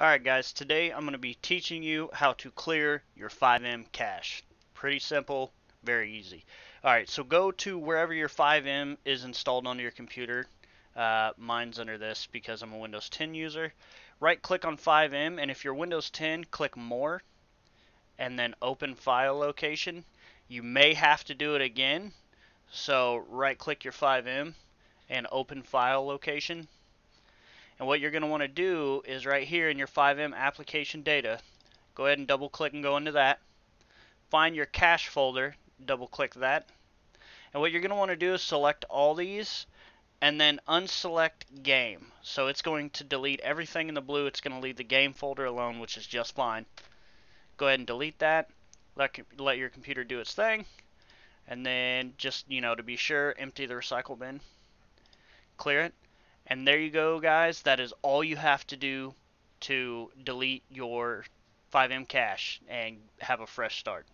Alright guys, today I'm going to be teaching you how to clear your FiveM cache. Pretty simple, very easy. Alright, so go to wherever your FiveM is installed on your computer. Uh, mine's under this because I'm a Windows 10 user. Right click on FiveM and if you're Windows 10, click More and then Open File Location. You may have to do it again, so right click your FiveM and Open File Location and what you're going to want to do is right here in your FiveM application data, go ahead and double click and go into that. Find your cache folder, double click that. And what you're going to want to do is select all these and then unselect game. So it's going to delete everything in the blue. It's going to leave the game folder alone, which is just fine. Go ahead and delete that. Let, let your computer do its thing. And then just, you know, to be sure, empty the recycle bin. Clear it. And there you go, guys. That is all you have to do to delete your FiveM cache and have a fresh start.